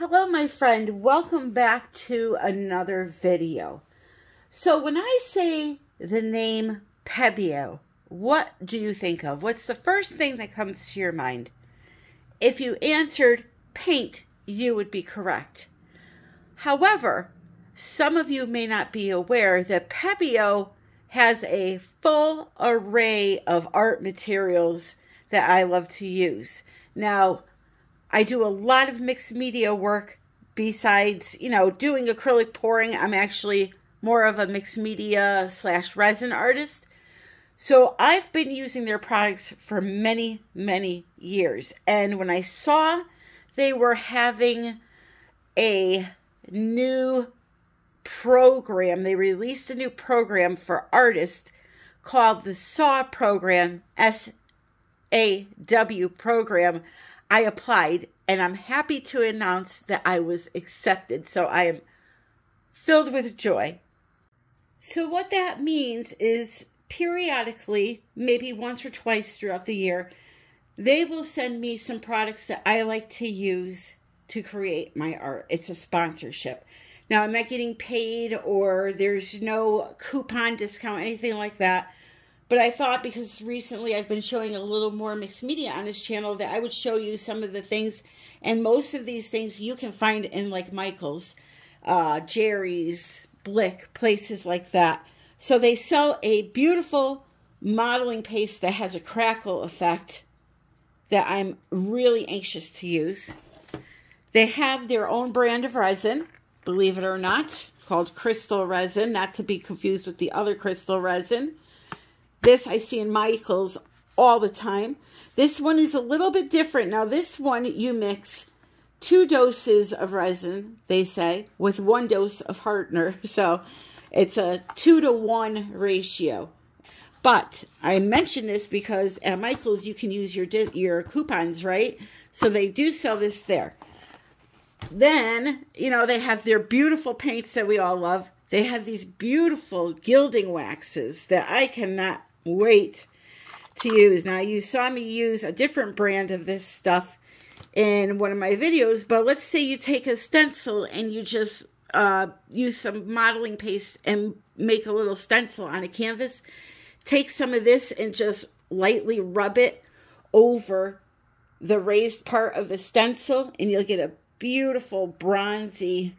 Hello, my friend. Welcome back to another video. So when I say the name Pebeo, what do you think of? What's the first thing that comes to your mind? If you answered paint, you would be correct. However, some of you may not be aware that Pebeo has a full array of art materials that I love to use. Now, I do a lot of mixed media work besides, you know, doing acrylic pouring. I'm actually more of a mixed media slash resin artist. So I've been using their products for many, many years. And when I saw they were having a new program, they released a new program for artists called the SAW program, S A W program. I applied and I'm happy to announce that I was accepted. So I am filled with joy. So, what that means is periodically, maybe once or twice throughout the year, they will send me some products that I like to use to create my art. It's a sponsorship. Now, I'm not getting paid or there's no coupon discount, anything like that. But I thought because recently I've been showing a little more mixed media on his channel that I would show you some of the things. And most of these things you can find in like Michael's, uh, Jerry's, Blick, places like that. So they sell a beautiful modeling paste that has a crackle effect that I'm really anxious to use. They have their own brand of resin, believe it or not, called crystal resin, not to be confused with the other crystal resin. This I see in Michael's all the time. This one is a little bit different. Now, this one you mix two doses of resin, they say, with one dose of hardener. So it's a two to one ratio. But I mention this because at Michael's you can use your your coupons, right? So they do sell this there. Then, you know, they have their beautiful paints that we all love. They have these beautiful gilding waxes that I cannot wait to use. Now, you saw me use a different brand of this stuff in one of my videos, but let's say you take a stencil and you just uh, use some modeling paste and make a little stencil on a canvas. Take some of this and just lightly rub it over the raised part of the stencil and you'll get a beautiful bronzy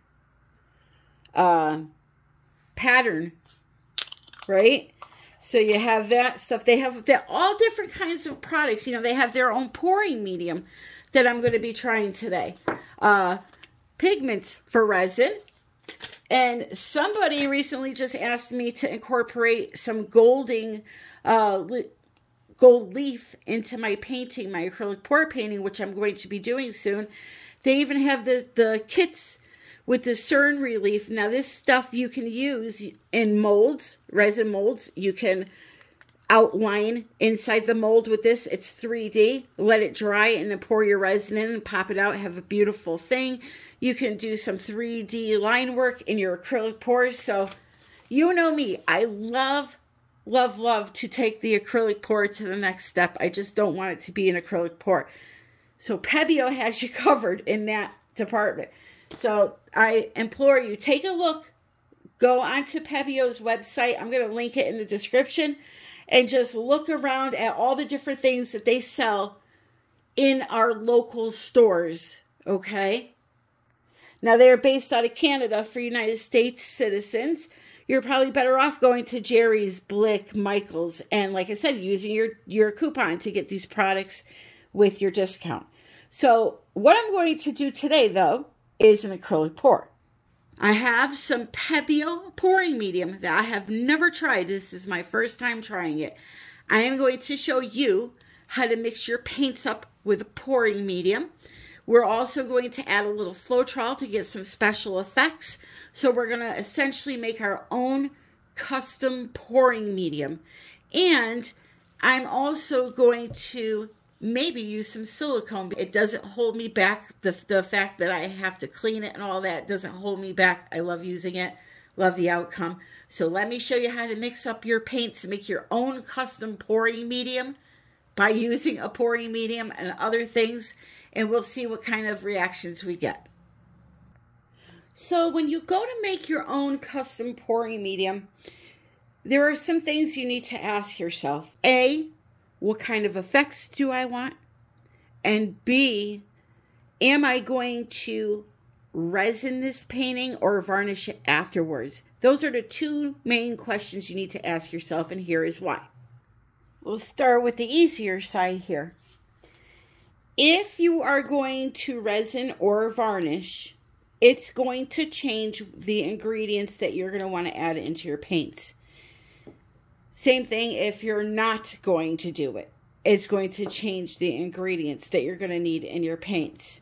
uh, pattern, right? So you have that stuff. They have they're all different kinds of products. You know, they have their own pouring medium that I'm going to be trying today. Uh, pigments for resin. And somebody recently just asked me to incorporate some golding, uh, gold leaf into my painting, my acrylic pour painting, which I'm going to be doing soon. They even have the, the kits with the Cerne relief. Now, this stuff you can use in molds, resin molds. You can outline inside the mold with this. It's 3D. Let it dry and then pour your resin in and pop it out. Have a beautiful thing. You can do some 3D line work in your acrylic pours. So, you know me. I love, love, love to take the acrylic pour to the next step. I just don't want it to be an acrylic pour. So, Pebeo has you covered in that department. So I implore you, take a look, go onto Pebeo's website. I'm going to link it in the description and just look around at all the different things that they sell in our local stores. Okay. Now they're based out of Canada for United States citizens. You're probably better off going to Jerry's, Blick, Michael's, and like I said, using your, your coupon to get these products with your discount. So what I'm going to do today though is an acrylic pour. I have some Pebeo pouring medium that I have never tried. This is my first time trying it. I am going to show you how to mix your paints up with a pouring medium. We're also going to add a little Floetrol to get some special effects. So we're going to essentially make our own custom pouring medium. And I'm also going to maybe use some silicone. It doesn't hold me back. The, the fact that I have to clean it and all that doesn't hold me back. I love using it. Love the outcome. So let me show you how to mix up your paints and make your own custom pouring medium by using a pouring medium and other things. And we'll see what kind of reactions we get. So when you go to make your own custom pouring medium, there are some things you need to ask yourself. A, what kind of effects do I want? And B, am I going to resin this painting or varnish it afterwards? Those are the two main questions you need to ask yourself, and here is why. We'll start with the easier side here. If you are going to resin or varnish, it's going to change the ingredients that you're going to want to add into your paints. Same thing if you're not going to do it. It's going to change the ingredients that you're going to need in your paints.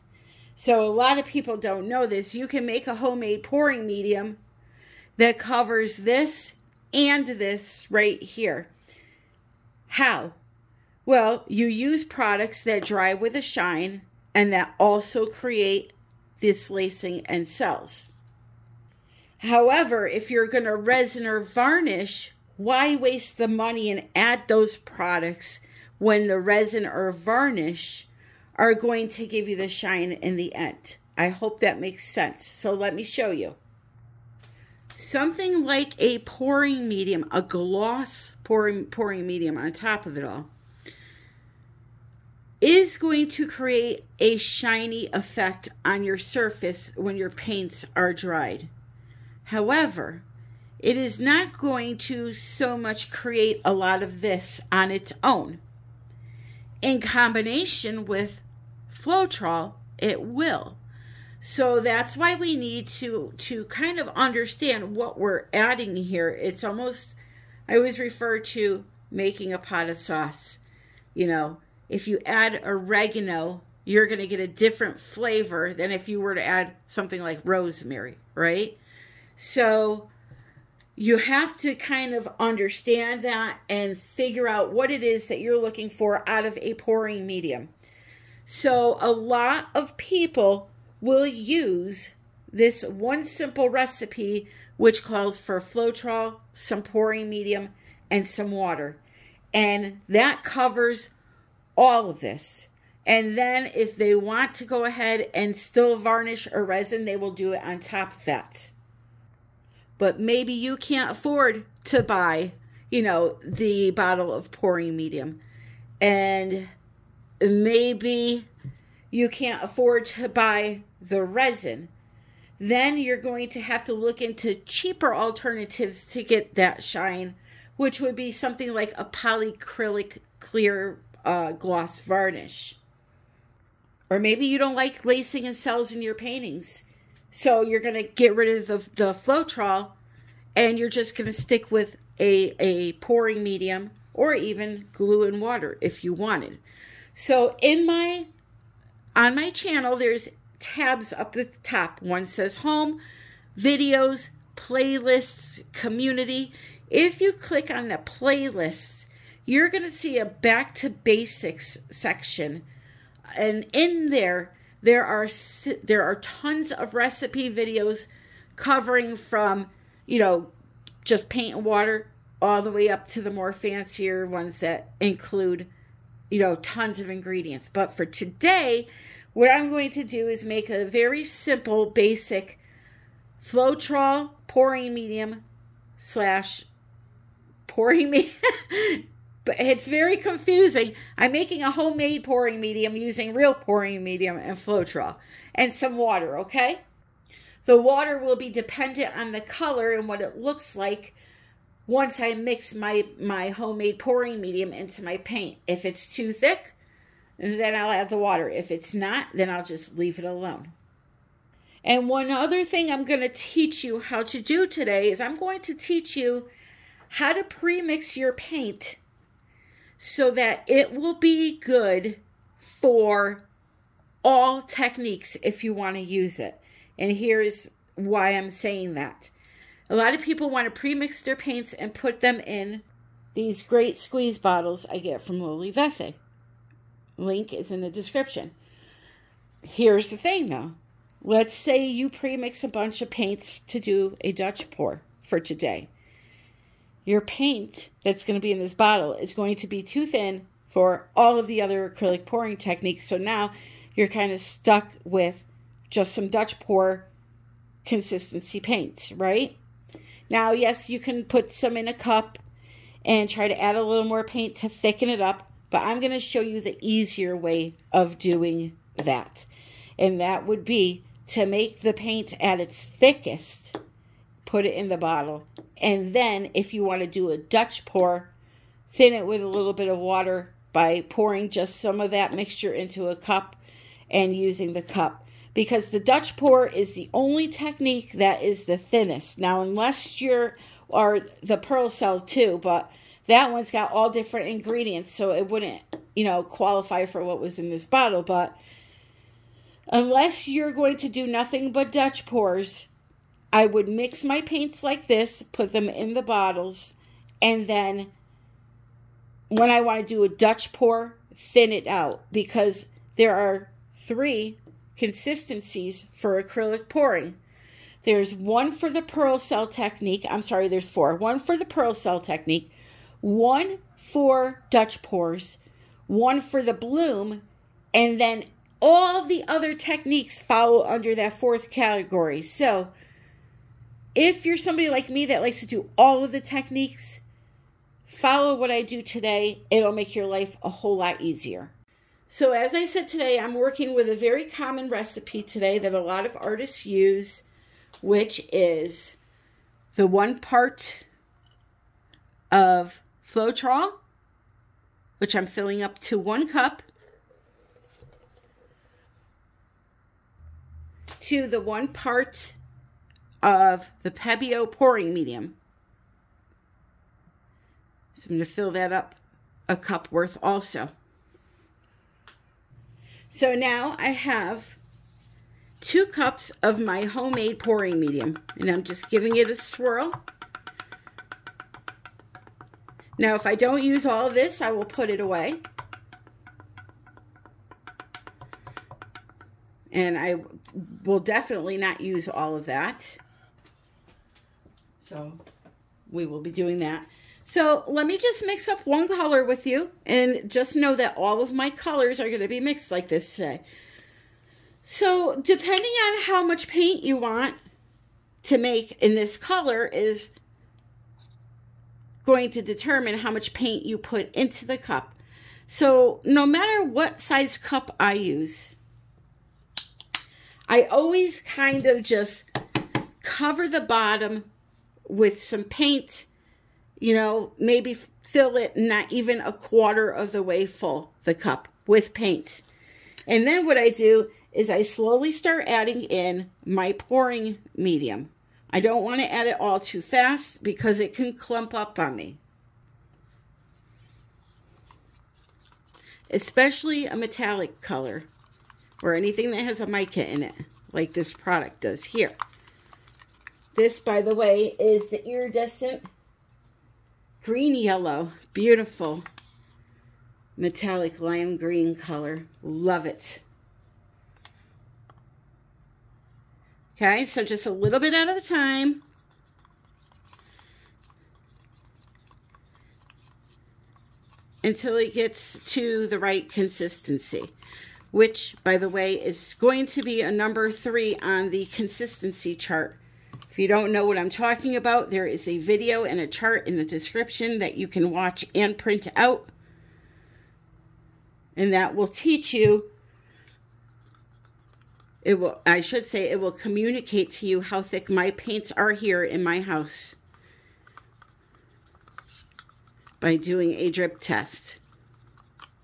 So a lot of people don't know this. You can make a homemade pouring medium that covers this and this right here. How? Well, you use products that dry with a shine and that also create this lacing and cells. However, if you're going to resin or varnish, why waste the money and add those products when the resin or varnish are going to give you the shine in the end? I hope that makes sense. So let me show you. Something like a pouring medium, a gloss pouring, pouring medium on top of it all, is going to create a shiny effect on your surface when your paints are dried. However, it is not going to so much create a lot of this on its own. In combination with Floetrol, it will. So that's why we need to to kind of understand what we're adding here. It's almost I always refer to making a pot of sauce. You know, if you add oregano, you're going to get a different flavor than if you were to add something like rosemary, right? So you have to kind of understand that and figure out what it is that you're looking for out of a pouring medium. So, a lot of people will use this one simple recipe, which calls for Floetrol, some pouring medium, and some water. And that covers all of this. And then, if they want to go ahead and still varnish or resin, they will do it on top of that but maybe you can't afford to buy, you know, the bottle of pouring medium. And maybe you can't afford to buy the resin. Then you're going to have to look into cheaper alternatives to get that shine, which would be something like a polyacrylic clear uh, gloss varnish. Or maybe you don't like lacing and cells in your paintings so you're going to get rid of the, the Floetrol and you're just going to stick with a, a pouring medium or even glue and water if you wanted. So in my on my channel there's tabs up at the top. One says home, videos, playlists, community. If you click on the playlists, you're going to see a back to basics section. And in there there are there are tons of recipe videos covering from, you know, just paint and water all the way up to the more fancier ones that include, you know, tons of ingredients. But for today, what I'm going to do is make a very simple, basic Floetrol pouring medium slash pouring medium. but it's very confusing. I'm making a homemade pouring medium using real pouring medium and Floetrol and some water, okay? The water will be dependent on the color and what it looks like once I mix my, my homemade pouring medium into my paint. If it's too thick, then I'll add the water. If it's not, then I'll just leave it alone. And one other thing I'm going to teach you how to do today is I'm going to teach you how to pre-mix your paint so that it will be good for all techniques if you want to use it. And here's why I'm saying that. A lot of people want to pre-mix their paints and put them in these great squeeze bottles I get from Lily Veffe. Link is in the description. Here's the thing though. Let's say you pre-mix a bunch of paints to do a Dutch pour for today your paint that's going to be in this bottle is going to be too thin for all of the other acrylic pouring techniques. So now you're kind of stuck with just some Dutch pour consistency paints, right? Now, yes, you can put some in a cup and try to add a little more paint to thicken it up, but I'm going to show you the easier way of doing that. And that would be to make the paint at its thickest, put it in the bottle, and then if you want to do a Dutch pour, thin it with a little bit of water by pouring just some of that mixture into a cup and using the cup because the Dutch pour is the only technique that is the thinnest. Now, unless you're, or the pearl cell too, but that one's got all different ingredients, so it wouldn't, you know, qualify for what was in this bottle. But unless you're going to do nothing but Dutch pours, I would mix my paints like this, put them in the bottles, and then when I want to do a Dutch pour, thin it out because there are three consistencies for acrylic pouring. There's one for the pearl cell technique. I'm sorry, there's four. One for the pearl cell technique, one for Dutch pours, one for the bloom, and then all the other techniques follow under that fourth category. So if you're somebody like me that likes to do all of the techniques, follow what I do today. It'll make your life a whole lot easier. So, as I said today, I'm working with a very common recipe today that a lot of artists use, which is the one part of Floetrol, which I'm filling up to one cup, to the one part of the Pebeo pouring medium. So I'm going to fill that up a cup worth also. So now I have two cups of my homemade pouring medium and I'm just giving it a swirl. Now if I don't use all of this, I will put it away. And I will definitely not use all of that. So we will be doing that. So let me just mix up one color with you and just know that all of my colors are going to be mixed like this today. So depending on how much paint you want to make in this color is going to determine how much paint you put into the cup. So no matter what size cup I use, I always kind of just cover the bottom with some paint you know, maybe fill it not even a quarter of the way full, the cup, with paint. And then what I do is I slowly start adding in my pouring medium. I don't want to add it all too fast because it can clump up on me. Especially a metallic color or anything that has a mica in it, like this product does here. This, by the way, is the iridescent green yellow. Beautiful. Metallic lime green color. Love it. Okay, so just a little bit at a time. Until it gets to the right consistency, which, by the way, is going to be a number three on the consistency chart you don't know what I'm talking about, there is a video and a chart in the description that you can watch and print out. And that will teach you, it will, I should say, it will communicate to you how thick my paints are here in my house by doing a drip test.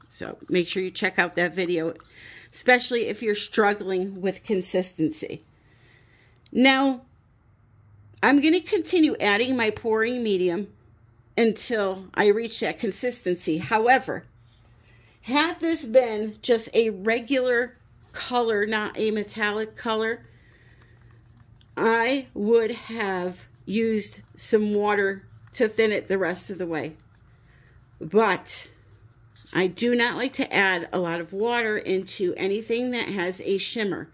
So make sure you check out that video, especially if you're struggling with consistency. Now, I'm going to continue adding my pouring medium until I reach that consistency. However, had this been just a regular color, not a metallic color, I would have used some water to thin it the rest of the way. But I do not like to add a lot of water into anything that has a shimmer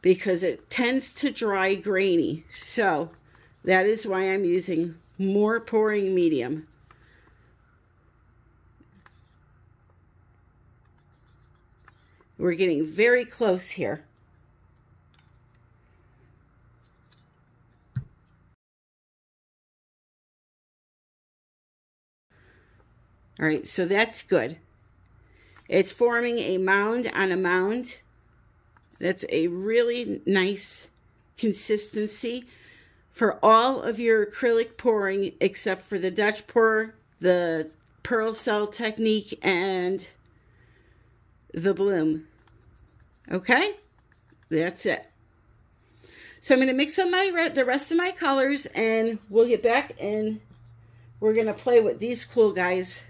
because it tends to dry grainy. So that is why I'm using more pouring medium. We're getting very close here. All right, so that's good. It's forming a mound on a mound. That's a really nice consistency for all of your acrylic pouring except for the Dutch pour, the pearl cell technique, and the bloom. Okay? That's it. So I'm going to mix up my the rest of my colors and we'll get back and we're going to play with these cool guys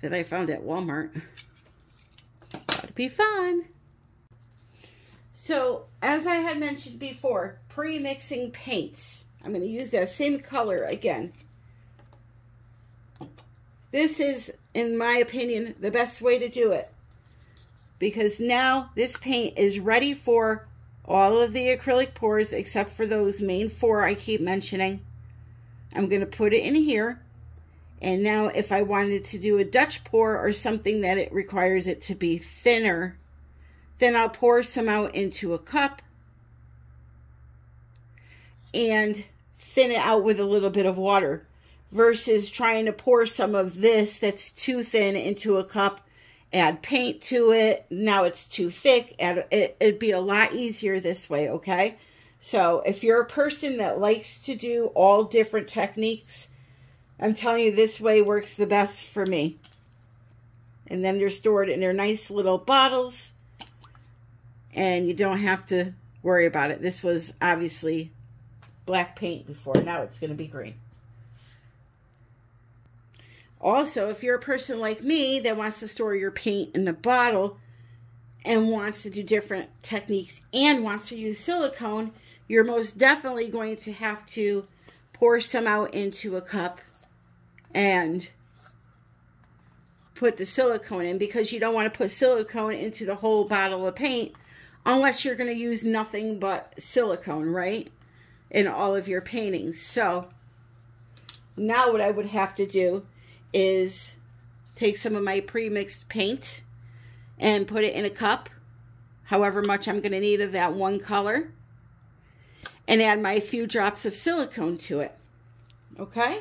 that I found at Walmart. To be fun. So, as I had mentioned before, pre-mixing paints. I'm going to use that same color again. This is, in my opinion, the best way to do it. Because now this paint is ready for all of the acrylic pours except for those main four I keep mentioning. I'm going to put it in here. And now if I wanted to do a Dutch pour or something that it requires it to be thinner, then I'll pour some out into a cup and thin it out with a little bit of water versus trying to pour some of this that's too thin into a cup add paint to it. Now it's too thick add, it, it'd be a lot easier this way okay? So if you're a person that likes to do all different techniques I'm telling you this way works the best for me. And then they're stored in their nice little bottles and you don't have to worry about it. This was obviously black paint before. Now it's going to be green. Also, if you're a person like me that wants to store your paint in a bottle and wants to do different techniques and wants to use silicone, you're most definitely going to have to pour some out into a cup and put the silicone in because you don't want to put silicone into the whole bottle of paint unless you're going to use nothing but silicone, right? In all of your paintings. So now what I would have to do is take some of my pre-mixed paint and put it in a cup, however much I'm going to need of that one color, and add my few drops of silicone to it. Okay?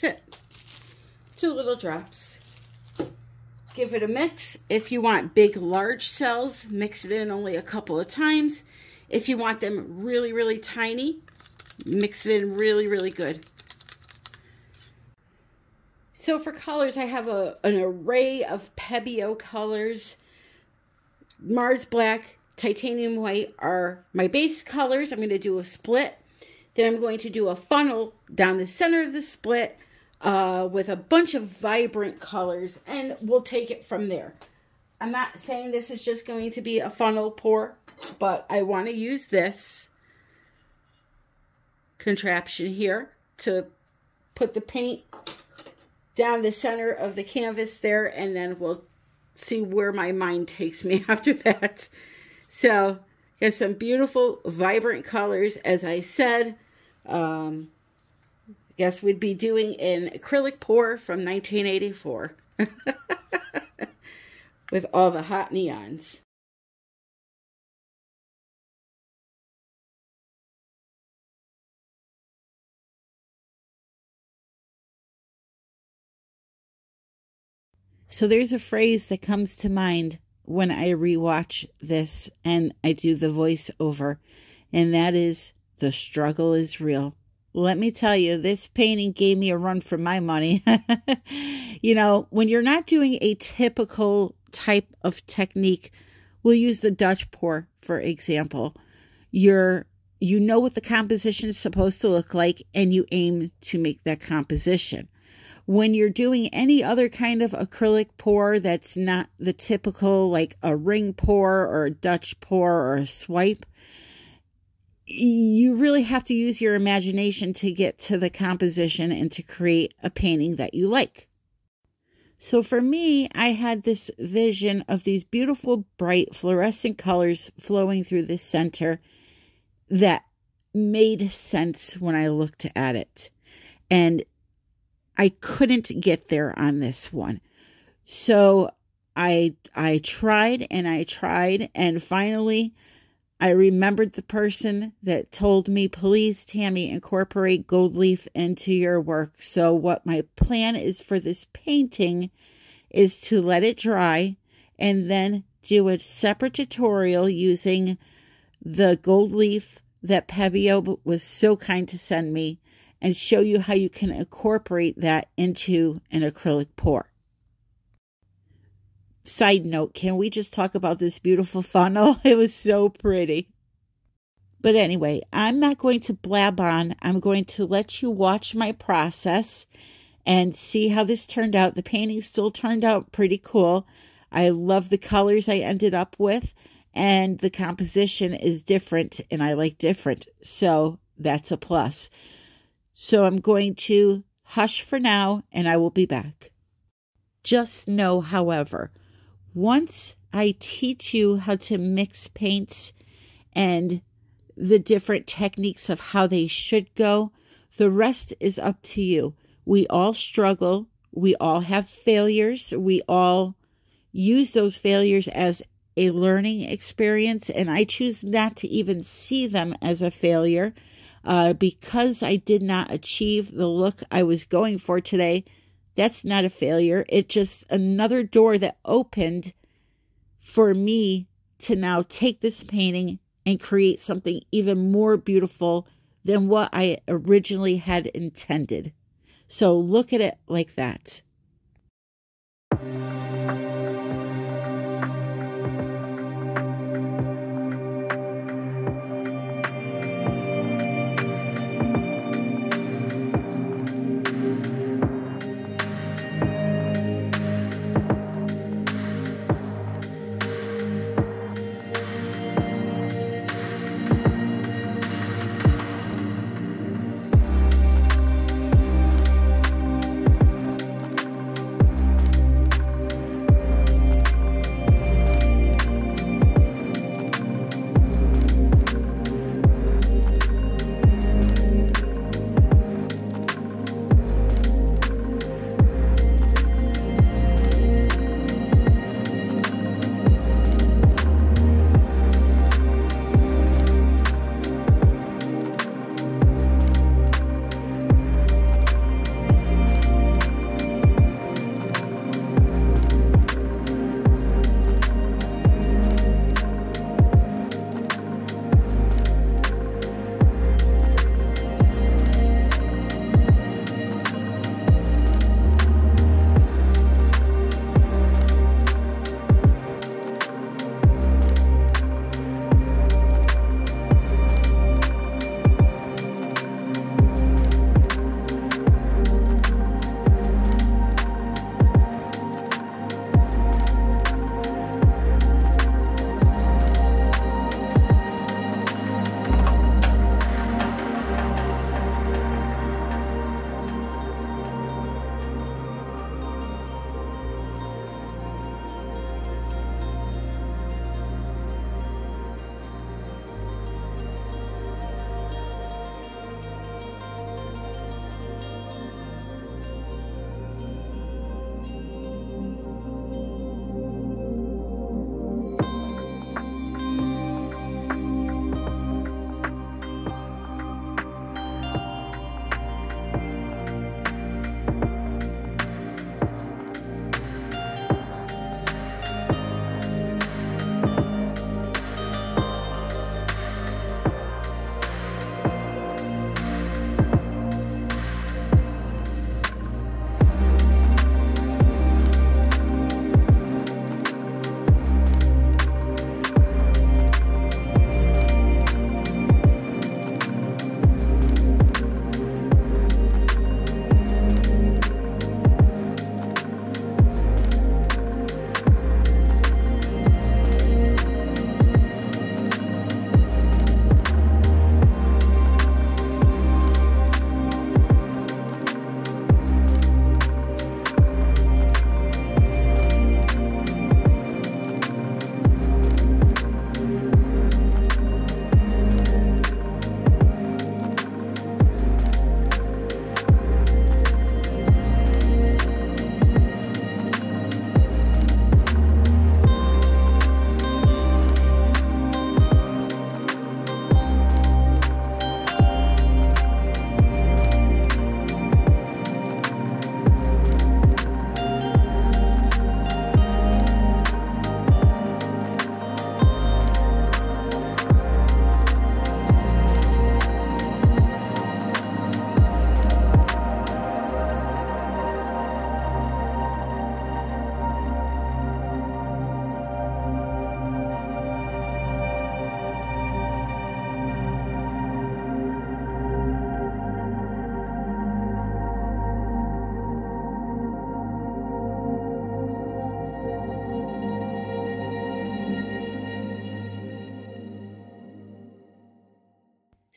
That's it. Two little drops. Give it a mix. If you want big, large cells, mix it in only a couple of times. If you want them really, really tiny, mix it in really, really good. So for colors, I have a, an array of Pebeo colors. Mars Black, Titanium White are my base colors. I'm going to do a split. Then I'm going to do a funnel down the center of the split uh, with a bunch of vibrant colors, and we'll take it from there. I'm not saying this is just going to be a funnel pour, but I want to use this contraption here to put the paint down the center of the canvas there, and then we'll see where my mind takes me after that. So, got some beautiful, vibrant colors, as I said. Um, Guess we'd be doing an acrylic pour from 1984 with all the hot neons. So there's a phrase that comes to mind when I rewatch this and I do the voiceover, and that is the struggle is real let me tell you, this painting gave me a run for my money. you know, when you're not doing a typical type of technique, we'll use the Dutch pour, for example. You're you know what the composition is supposed to look like and you aim to make that composition. When you're doing any other kind of acrylic pour that's not the typical like a ring pour or a Dutch pour or a swipe, you really have to use your imagination to get to the composition and to create a painting that you like. So for me, I had this vision of these beautiful, bright, fluorescent colors flowing through the center that made sense when I looked at it. And I couldn't get there on this one. So I I tried and I tried and finally I remembered the person that told me, please, Tammy, incorporate gold leaf into your work. So, what my plan is for this painting is to let it dry and then do a separate tutorial using the gold leaf that Pebeo was so kind to send me and show you how you can incorporate that into an acrylic pour. Side note, can we just talk about this beautiful funnel? It was so pretty. But anyway, I'm not going to blab on. I'm going to let you watch my process and see how this turned out. The painting still turned out pretty cool. I love the colors I ended up with, and the composition is different, and I like different. So that's a plus. So I'm going to hush for now, and I will be back. Just know, however, once I teach you how to mix paints and the different techniques of how they should go, the rest is up to you. We all struggle. We all have failures. We all use those failures as a learning experience. And I choose not to even see them as a failure uh, because I did not achieve the look I was going for today. That's not a failure. It's just another door that opened for me to now take this painting and create something even more beautiful than what I originally had intended. So look at it like that.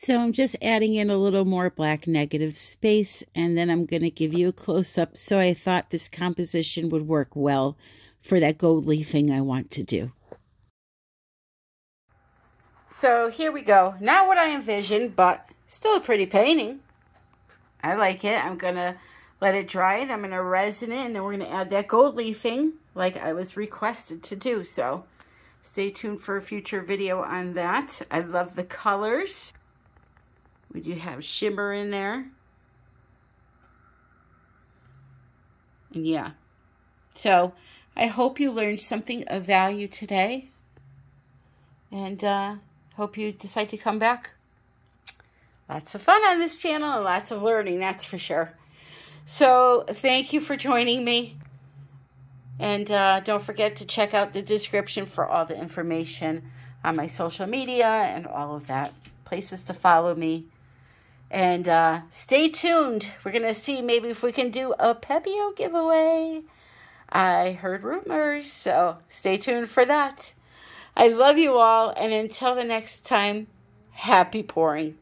So I'm just adding in a little more black negative space and then I'm going to give you a close-up. So I thought this composition would work well for that gold leafing I want to do. So here we go. Not what I envisioned, but still a pretty painting. I like it. I'm going to let it dry. Then I'm going to resin it, and then we're going to add that gold leafing like I was requested to do. So stay tuned for a future video on that. I love the colors. We do have shimmer in there. And yeah. So I hope you learned something of value today. And uh, hope you decide to come back. Lots of fun on this channel and lots of learning, that's for sure. So thank you for joining me. And uh, don't forget to check out the description for all the information on my social media and all of that. Places to follow me. And uh, stay tuned. We're going to see maybe if we can do a Pebeo giveaway. I heard rumors, so stay tuned for that. I love you all, and until the next time, happy pouring.